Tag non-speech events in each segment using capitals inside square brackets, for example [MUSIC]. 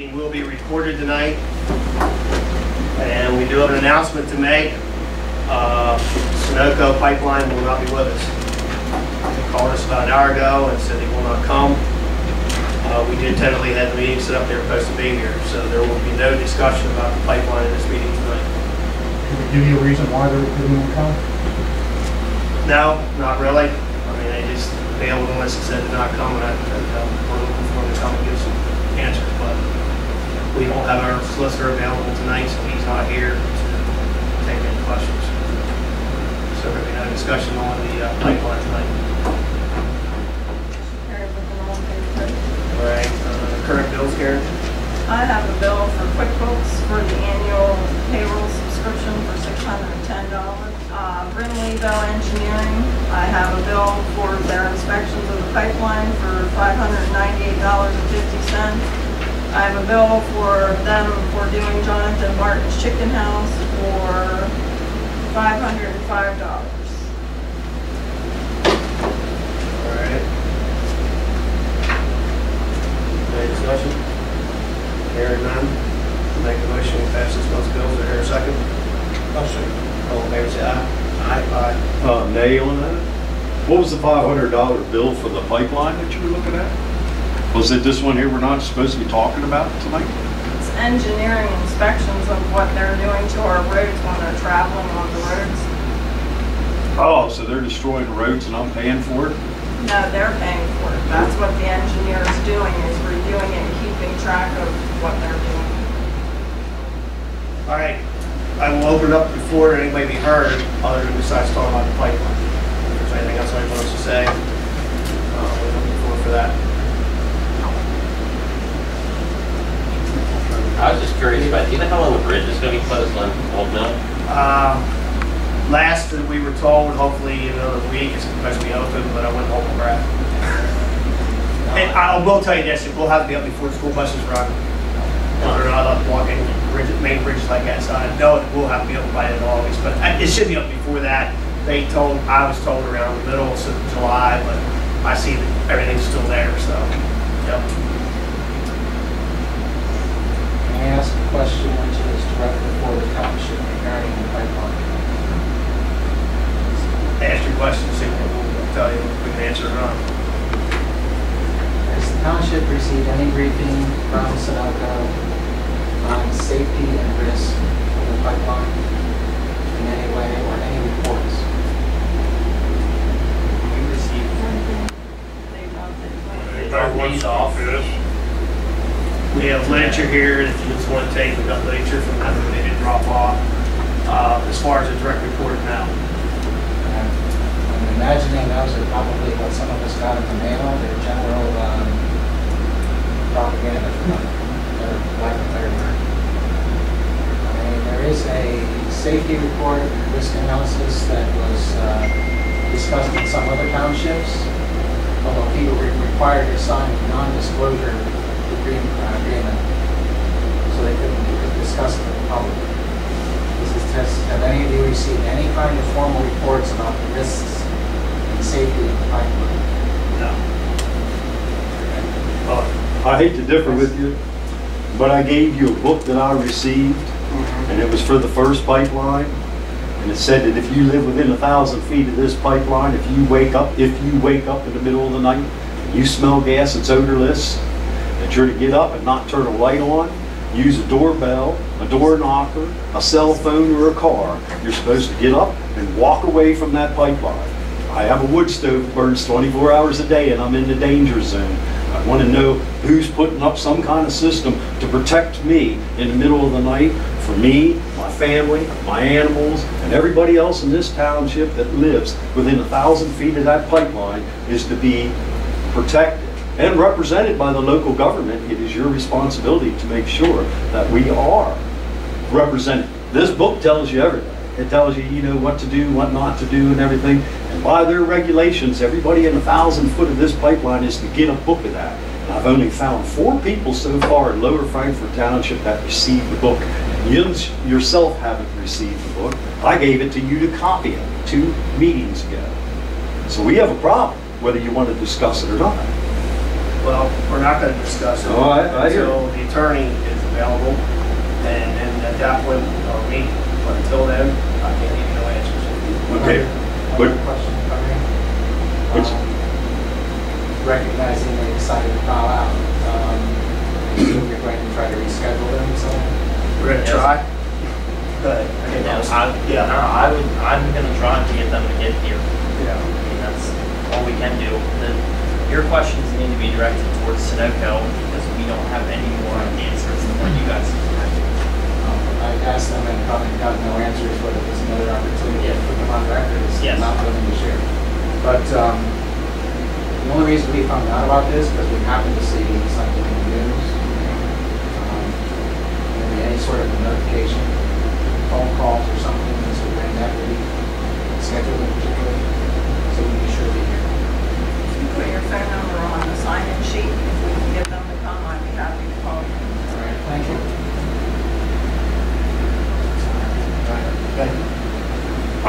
meeting will be recorded tonight. And we do have an announcement to make. Uh, Sunoco Pipeline will not be with us. They called us about an hour ago and said they will not come. Uh, We did tentatively have the meeting set up, they were supposed to be here, so there will be no discussion about the pipeline in this meeting tonight. Can we give you a reason why they're didn't come? No, not really. I mean, they just failed us and said they're not coming. I, I, we're looking for them to come and give some answers, but we don't have our solicitor available tonight, so he's not here to take any questions. So we're going to have a discussion on the uh, pipeline tonight. All right, uh, current bills here. I have a bill for QuickBooks for the annual payroll subscription for $610. Uh, Bell Engineering, I have a bill for their inspections of the pipeline for $598.50. I have a bill for them for doing Jonathan Martin's Chicken House for $505. Alright. Any discussion? Hearing none. Make a motion to pass this month's bills. Is there a second? I'll second. All in favor, say aye. Aye. Aye. Uh, nay on that? What was the $500 bill for the pipeline that you were looking at? Was it this one here we're not supposed to be talking about tonight? It's engineering inspections of what they're doing to our roads when they're traveling on the roads. Oh, so they're destroying the roads and I'm paying for it? No, they're paying for it. That's what the engineer is doing, is reviewing and keeping track of what they're doing. All right, I will open it up the floor to anybody be heard, other than besides talking about the pipeline. If there's anything else anybody wants to say, uh, we'll open the floor for that. I was just curious about, do you know how long the bridge is gonna be closed on Old Mill? Uh, Last that we were told, hopefully in another week, it's supposed to be open, but I wouldn't hold my breath. [LAUGHS] And I will tell you this, it will have to be up before the school buses run. They're not up walking bridges, main bridges like that, so I know it will have to be open by the end of August, but I- it should be up before that. They told, I was told around the middle of July, but I see that everything's still there, so, yep. Can ask a question which is directly for the township regarding the pipeline? Ask your question, see what we'll tell you, if we can answer or not. Has the township received any briefing from Sunoco on safety and risk of the pipeline in any way or any reports? We received They want it. our days off. We have literature here, if you just want to take, we've got literature from they didn't drop off. Uh, as far as a direct report now, I'm imagining those are probably what some of us got in the mail, their general um, propaganda from their lack of better word. I mean, there is a safety report, risk analysis that was uh, discussed in some other townships, although people were required to sign non-disclosure agreement, uh, so they couldn't couldn't discuss it with the public. This is test, have any of you received any kind of formal reports about the risks and safety of the pipeline? no. Oh, I hate to differ with you, but I gave you a book that I received and it was for the first pipeline. And it said that if you live within a thousand feet of this pipeline, if you wake up, if you wake up in the middle of the night, you smell gas it's odorless, that you're to get up and not turn a light on, use a doorbell, a door knocker, a cell phone, or a car. You're supposed to get up and walk away from that pipeline. I have a wood stove that burns 24 hours a day and I'm in the danger zone. I want to know who's putting up some kind of system to protect me in the middle of the night for me, my family, my animals, and everybody else in this township that lives within a thousand feet of that pipeline is to be protected and represented by the local government. It is your responsibility to make sure that we are represented. This book tells you everything. It tells you, you know, what to do, what not to do, and everything. And by their regulations, everybody in a thousand foot of this pipeline is to get a book of that. And I've only found four people so far in Lower Frankford Township that received the book. You yourself haven't received the book. I gave it to you to copy it two meetings ago. So we have a problem, whether you want to discuss it or not. Well, we're not gonna discuss it. Oh, I- I hear Until the attorney is available, and then at that point, or me, but until then, I can't give you no answers. Okay, One but, question, if I may. What's- Um, Recognizing they decided to file out, um, so you're going to try to reschedule them, so. We're gonna Yes. try. Go ahead. Yeah, I, Yeah. no, I would, I'm gonna try to get them to get here. Yeah. I mean, that's all we can do. The, your questions need to be directed towards Sunoco because we don't have any more answers than what you guys have. Um, I asked them and probably got no answers, but if it's another opportunity to put them on record, it's Yes. not willing to share. But, um, the only reason we found out about this, because we happened to see something in the news. um, Maybe any sort of notification, phone calls or something, this would bring that would be scheduled in particular, so we'd be sure to be here. If you put your phone number on the sign-in sheet, if we can get them to come, I'd be happy to call you. All right, thank you.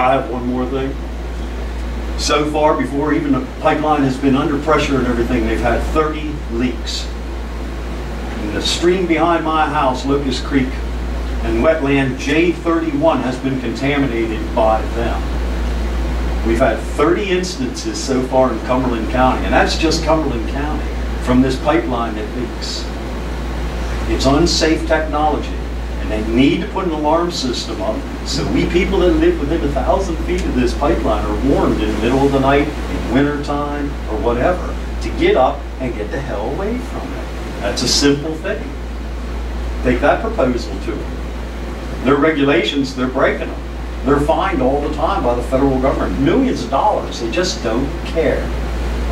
I have one more thing. So far, before even the pipeline has been under pressure and everything, they've had 30 leaks. And the stream behind my house, Locust Creek, and wetland J31 has been contaminated by them. We've had 30 instances so far in Cumberland County, and that's just Cumberland County, from this pipeline that leaks. It's unsafe technology, they need to put an alarm system up, so we people that live within a thousand feet of this pipeline are warned in the middle of the night, in winter time, or whatever, to get up and get the hell away from it. That's a simple thing. Take that proposal to them. Their regulations, they're breaking them. They're fined all the time by the federal government, millions of dollars. They just don't care.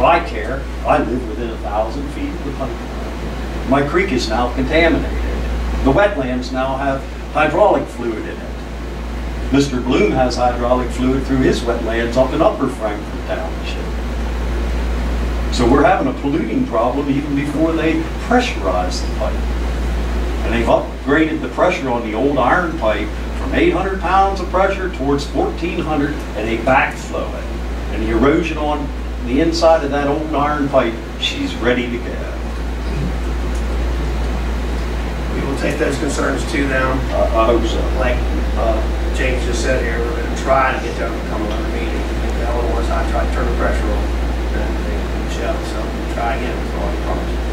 I care. I live within a thousand feet of the pipeline. My creek is now contaminated. The wetlands now have hydraulic fluid in it. Mr. Bloom has hydraulic fluid through his wetlands up in Upper Frankford Township. So we're having a polluting problem even before they pressurize the pipe. And they've upgraded the pressure on the old iron pipe from 800 pounds of pressure towards 1400 and they backflow it. And the erosion on the inside of that old iron pipe, she's ready to go. take those concerns to them. I I hope so. Like uh, James just said here, we're going to try to get them to come on the meeting. And ones, I try to turn the pressure on and they shell. So try again with all the problems.